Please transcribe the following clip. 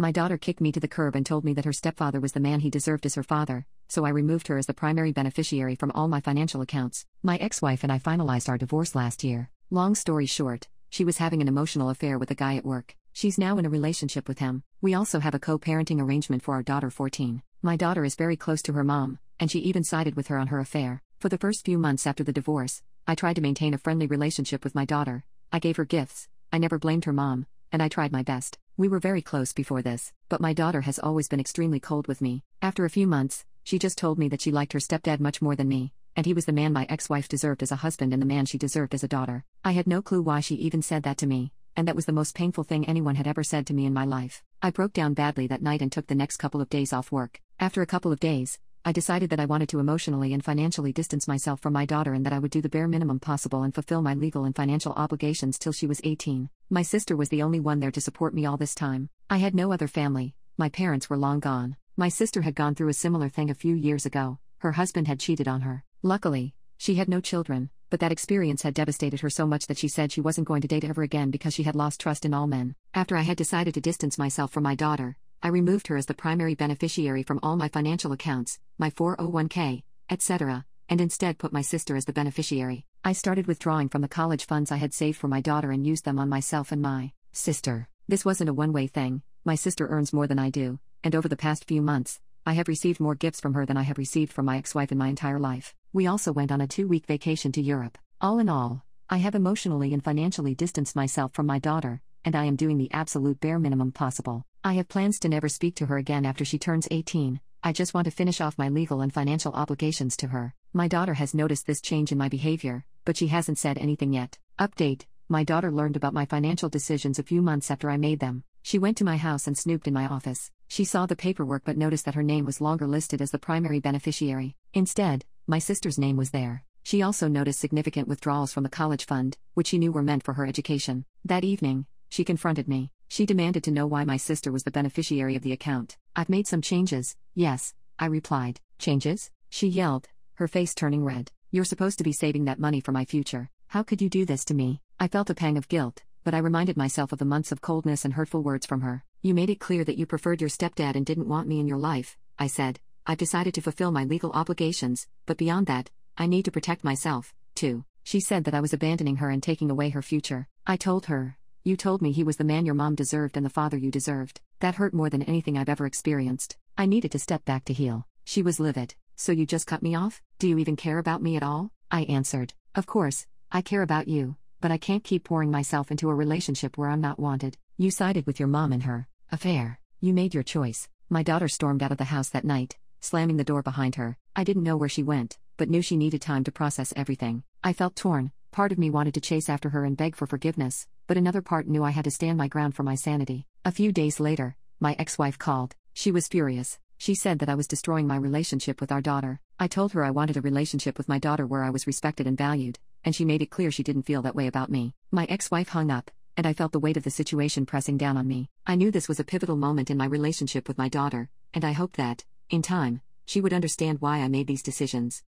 My daughter kicked me to the curb and told me that her stepfather was the man he deserved as her father, so I removed her as the primary beneficiary from all my financial accounts. My ex wife and I finalized our divorce last year. Long story short, she was having an emotional affair with a guy at work. She's now in a relationship with him. We also have a co parenting arrangement for our daughter 14. My daughter is very close to her mom, and she even sided with her on her affair. For the first few months after the divorce, I tried to maintain a friendly relationship with my daughter. I gave her gifts, I never blamed her mom, and I tried my best. We were very close before this, but my daughter has always been extremely cold with me. After a few months, she just told me that she liked her stepdad much more than me, and he was the man my ex wife deserved as a husband and the man she deserved as a daughter. I had no clue why she even said that to me, and that was the most painful thing anyone had ever said to me in my life. I broke down badly that night and took the next couple of days off work. After a couple of days, I decided that I wanted to emotionally and financially distance myself from my daughter and that I would do the bare minimum possible and fulfill my legal and financial obligations till she was 18. My sister was the only one there to support me all this time. I had no other family, my parents were long gone. My sister had gone through a similar thing a few years ago, her husband had cheated on her. Luckily, she had no children, but that experience had devastated her so much that she said she wasn't going to date ever again because she had lost trust in all men. After I had decided to distance myself from my daughter, I removed her as the primary beneficiary from all my financial accounts, my 401k, etc., and instead put my sister as the beneficiary. I started withdrawing from the college funds I had saved for my daughter and used them on myself and my sister. This wasn't a one way thing, my sister earns more than I do, and over the past few months, I have received more gifts from her than I have received from my ex wife in my entire life. We also went on a two week vacation to Europe. All in all, I have emotionally and financially distanced myself from my daughter, and I am doing the absolute bare minimum possible. I have plans to never speak to her again after she turns 18. I just want to finish off my legal and financial obligations to her. My daughter has noticed this change in my behavior, but she hasn't said anything yet. Update My daughter learned about my financial decisions a few months after I made them. She went to my house and snooped in my office. She saw the paperwork but noticed that her name was longer listed as the primary beneficiary. Instead, my sister's name was there. She also noticed significant withdrawals from the college fund, which she knew were meant for her education. That evening, she confronted me. She demanded to know why my sister was the beneficiary of the account. I've made some changes, yes, I replied. Changes? She yelled, her face turning red. You're supposed to be saving that money for my future. How could you do this to me? I felt a pang of guilt, but I reminded myself of the months of coldness and hurtful words from her. You made it clear that you preferred your stepdad and didn't want me in your life, I said. I've decided to fulfill my legal obligations, but beyond that, I need to protect myself, too. She said that I was abandoning her and taking away her future. I told her, you told me he was the man your mom deserved and the father you deserved. That hurt more than anything I've ever experienced. I needed to step back to heal. She was livid. So you just cut me off? Do you even care about me at all? I answered. Of course, I care about you, but I can't keep pouring myself into a relationship where I'm not wanted. You sided with your mom and her affair. You made your choice. My daughter stormed out of the house that night, slamming the door behind her. I didn't know where she went, but knew she needed time to process everything. I felt torn. Part of me wanted to chase after her and beg for forgiveness, but another part knew I had to stand my ground for my sanity. A few days later, my ex wife called. She was furious. She said that I was destroying my relationship with our daughter. I told her I wanted a relationship with my daughter where I was respected and valued, and she made it clear she didn't feel that way about me. My ex wife hung up, and I felt the weight of the situation pressing down on me. I knew this was a pivotal moment in my relationship with my daughter, and I hoped that, in time, she would understand why I made these decisions.